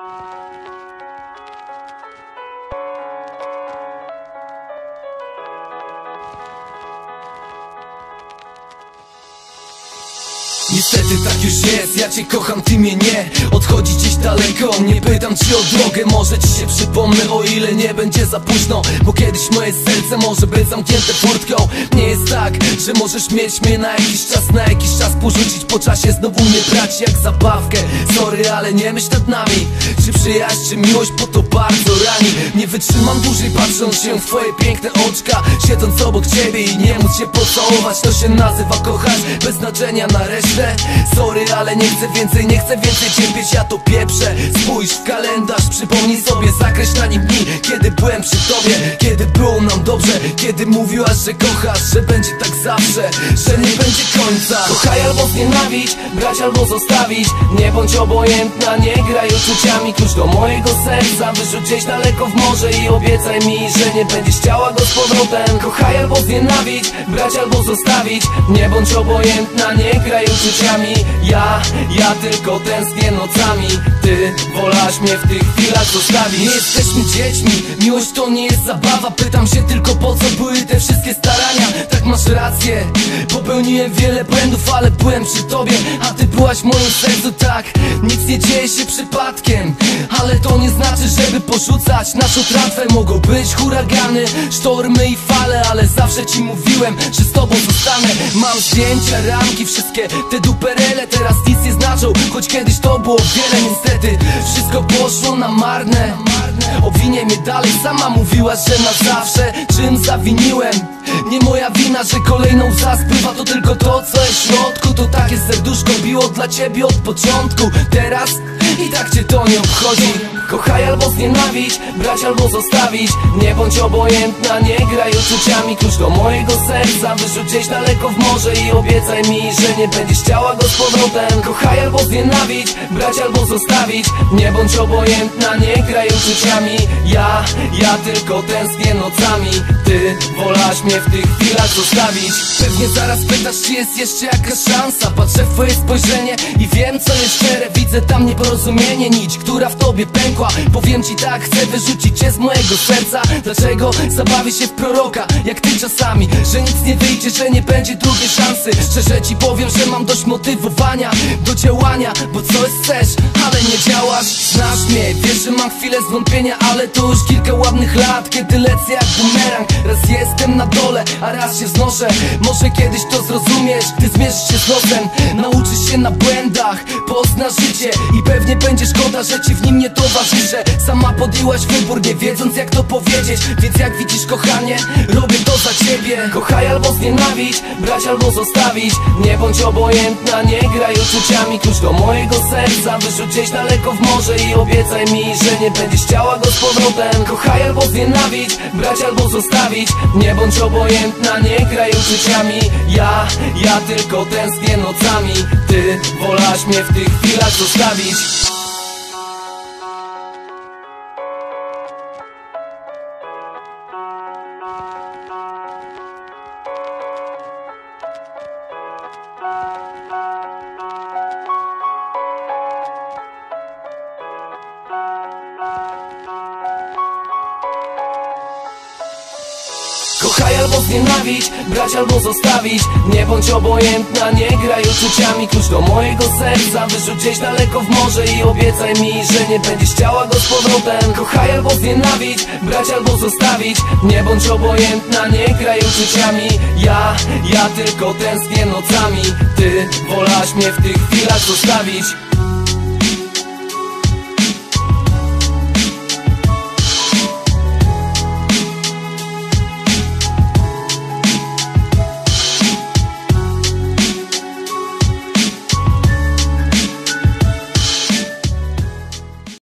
Bye. Niestety tak już jest, ja cię kocham, ty mnie nie. Odchodzi gdzieś daleko, nie pytam ci o drogę. Może ci się przypomnę, o ile nie będzie za późno Bo kiedyś moje serce może być zamknięte furtką. Nie jest tak, że możesz mieć mnie na jakiś czas Na jakiś czas porzucić, po czasie. Znowu mnie brać jak zabawkę. Sorry, ale nie myśl nad nami. Czy przyjaźń, czy miłość, bo to bardzo rani Nie wytrzymam dłużej patrząc się w twoje piękne oczka Siedząc obok ciebie i nie móc się pocałować. To się nazywa kochać, bez znaczenia na resztę. Sorry, ale nie chcę więcej, nie chcę więcej cierpieć, ja to pieprzę. Spójrz w kalendarz, przypomnij sobie, zakreśl nim dni Kiedy byłem przy tobie, kiedy było dobrze Kiedy mówiłaś, że kochasz, że będzie tak zawsze Że nie będzie końca. Kochaj albo znienawidź, brać albo zostawić. Nie bądź obojętna, nie graj uczuciami. Klucz do mojego serca, wyrzuć gdzieś daleko w morze I obiecaj mi, że nie będziesz chciała go z powrotem. Kochaj albo znienawidź, brać albo zostawić. Nie bądź obojętna, nie graj uczuciami. Ja, ja tylko tęsknię nocami. Ty wolaś mnie w tych chwilach zostawić. Nie jesteśmy dziećmi, miłość to nie jest zabawa. Pytam się tylko po co były te wszystkie starania? Tak masz rację, popełniłem wiele błędów Ale byłem przy tobie, a ty byłaś w moim sercu Tak, nic nie dzieje się przypadkiem. Ale to nie znaczy, żeby porzucać naszą tratwę Mogą być huragany, sztormy i fale Ale zawsze ci mówiłem, że z tobą zostanę. Mam zdjęcia, ramki, wszystkie te duperele teraz nic nie znaczą. Choć kiedyś to było wiele niestety Wszystko poszło na marne Owinie mnie dalej, sama mówiła, że na zawsze Czym zawiniłem? Nie moja wina, że kolejną łza spływa To tylko to, co jest w środku. To takie serduszko biło dla ciebie od początku. Teraz i tak cię to nie obchodzi Kochaj albo znienawidź, brać albo zostawić. Nie bądź obojętna, nie graj uczuciami. Klucz do mojego serca, wyrzuć gdzieś daleko w morze I obiecaj mi, że nie będziesz chciała go z powrotem. Kochaj albo znienawidź, brać albo zostawić. Nie bądź obojętna, nie graj uczuciami. Ja, ja tylko tęsknię nocami. Ty wolaś mnie w tych chwilach zostawić. Pewnie zaraz pytasz, czy jest jeszcze jakaś szansa. Patrzę w twoje spojrzenie i wiem co jest szczere. Widzę tam nieporozumienie, nić, która w tobie pękła Powiem ci tak, chcę wyrzucić cię z mojego serca. Dlaczego zabawię się w proroka, jak ty czasami? Że nic nie wyjdzie, że nie będzie drugiej szansy. Szczerze ci powiem, że mam dość motywowania do działania Bo coś chcesz, ale nie działasz. Znasz mnie, wiesz, że mam chwilę zwątpienia Ale to już kilka ładnych lat, kiedy lecę jak bumerang. Raz jestem na dole, a raz się wznoszę. Może kiedyś to zrozumiesz, gdy zmierzysz się z losem. Nauczysz się na błędach, poznasz życie I pewnie będzie szkoda, że ci w nim nie towarzyszę Sama podjęłaś wybór, nie wiedząc jak to powiedzieć. Więc jak widzisz kochanie, robię to za ciebie. Kochaj albo znienawidź, brać albo zostawić. Nie bądź obojętna, nie graj uczuciami. Klucz do mojego serca, wyrzuć gdzieś daleko w morze I obiecaj mi, że nie będziesz chciała go z powrotem. Kochaj albo znienawidź, brać albo zostawić. Nie bądź obojętna, nie graj uczuciami. Ja, ja tylko tęsknię nocami. Ty wolaś mnie w tych chwilach zostawić Kochaj albo znienawidź, brać albo zostawić. Nie bądź obojętna, nie graj uczuciami. Klucz do mojego serca, wyrzuć gdzieś daleko w morze I obiecaj mi, że nie będziesz chciała go z powrotem. Kochaj albo znienawidź, brać albo zostawić. Nie bądź obojętna, nie graj uczuciami. Ja, ja tylko tęsknię nocami. Ty wolaś mnie w tych chwilach zostawić